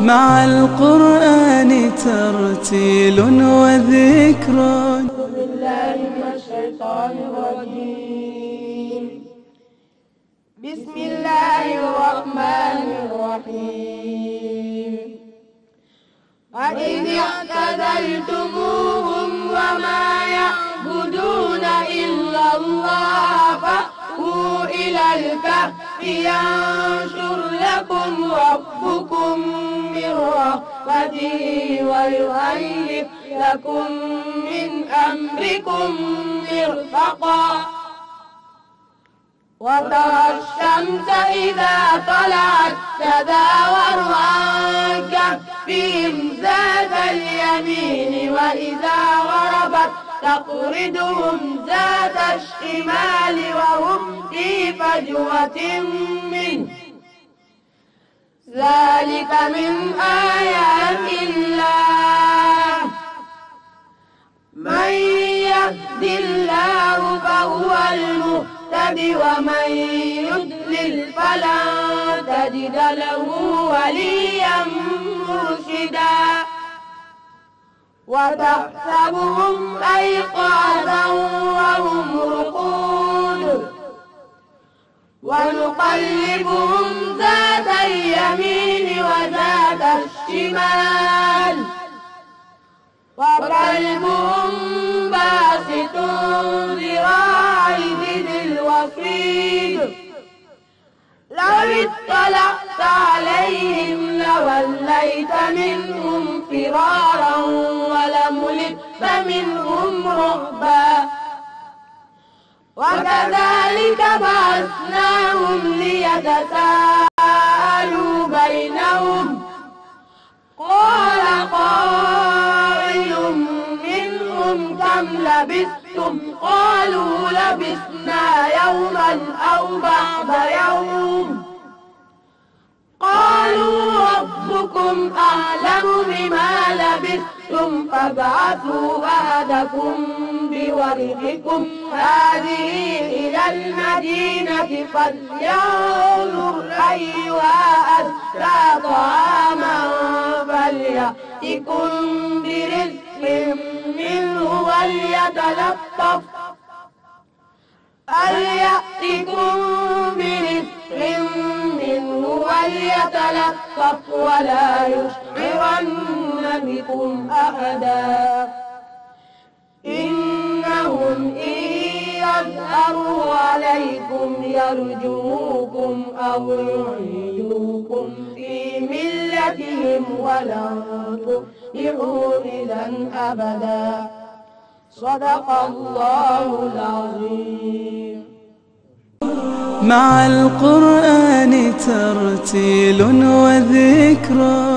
مع القرآن ترتيل وذكر. بسم الله الرحمن الرحيم. وإذ اعتزلتموهم وما يعبدون إلا الله. فأووا إلى الكهف ينشر لكم ربكم من رحمته ويهيئ لكم من أمركم مرفقا. وترى الشمس إذا طلعت تداور عن كهفهم ذات اليمين وإذا غربت تقرضهم ذات الشمال وهم في فجوة منه ذلك من آيات الله. من يهد الله فهو المهتد ومن يضلل فلن تجد له وليا مرشدا. وتحسبهم أيقاظا وهم رقود. ونقلبهم ذات اليمين وذات الشمال. وقلبهم باسط ذراعيه بالوصيد لو اطلعت عليهم لوليت منهم فرارا ولملئت منهم رعبا. وكذلك بعثناهم ليتساءلوا لبثتم قالوا لبثنا يوما أو بعض يوم. قالوا ربكم أعلم بما لبثتم فابعثوا أحدكم بورقكم. هذه إلى المدينة فلينظر أيها أزكى طعاما فليأتكم وليتلطف فليأتكم برزق منه وليتلطف ولا يشعرن بكم أحدا. إنهم إن يظهروا عليكم يرجوكم أو يعيدوكم في ملتهم ولن تفلحوا إذا أبدا. صدق الله العظيم. مع القرآن ترتيل وذكر